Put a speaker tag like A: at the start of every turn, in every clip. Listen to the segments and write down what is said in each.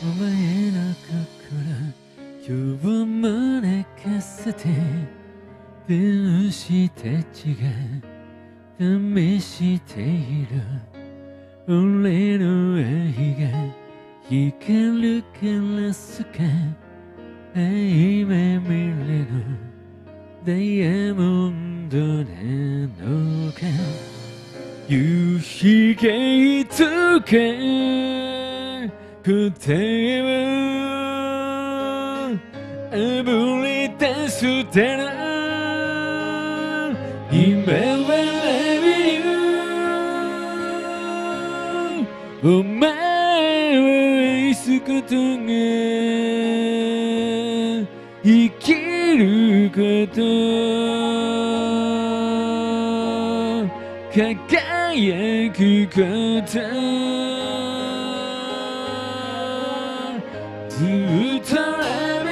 A: お前の心今日を招かせて分子たちが試している。俺の愛が光るからすか愛は見れるダイヤモンドなのか夕日がいつか答えはあぶり出すだろう今は love you お前を愛すことが生きること輝くこと。ずっと love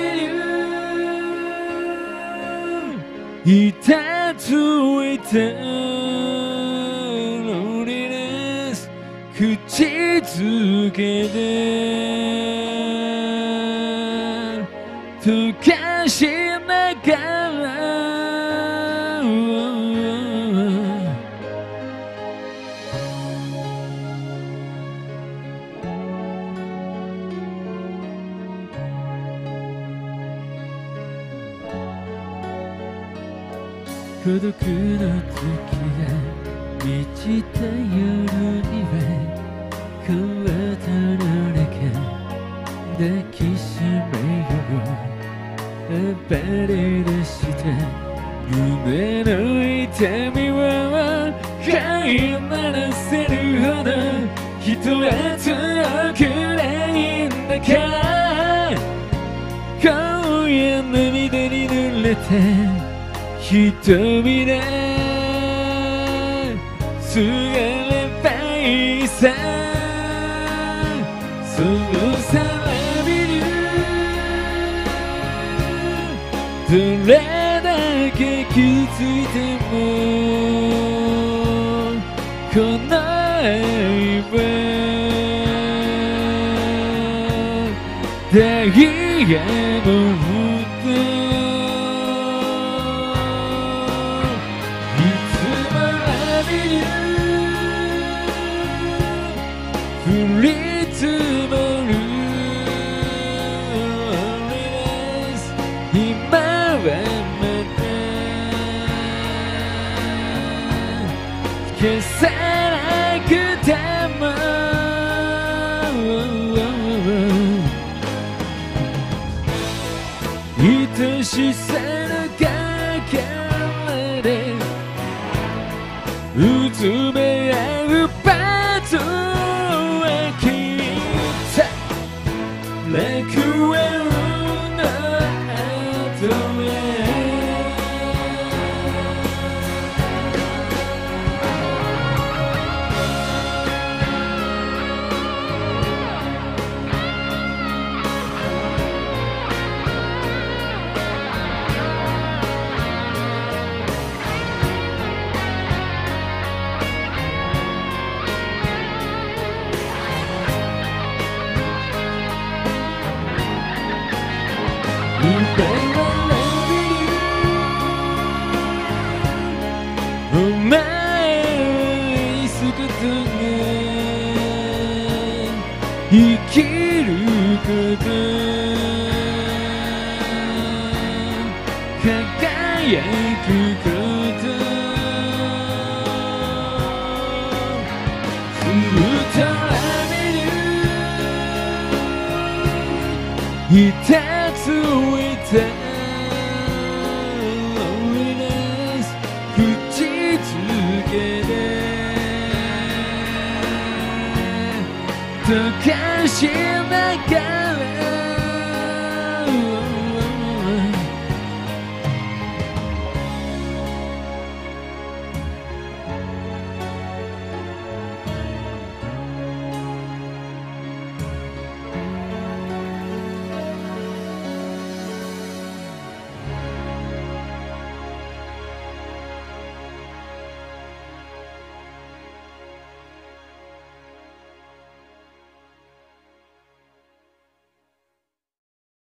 A: you いたついた loneliness 口づけで溶かしながら。孤独の時が満ちた夜にはコートの中抱きしめよう暴れ出した夢の痛みは飼いならせるほど人は遠くないんだから今夜涙に濡れて瞳ですがればいいさそのさらびる。どれだけ傷ついてもこの愛はダイヤモさなくても。愛しさのかけらでうつめ合うパートは消えた楽園輝くことウルトラビルひたついて溶かしながら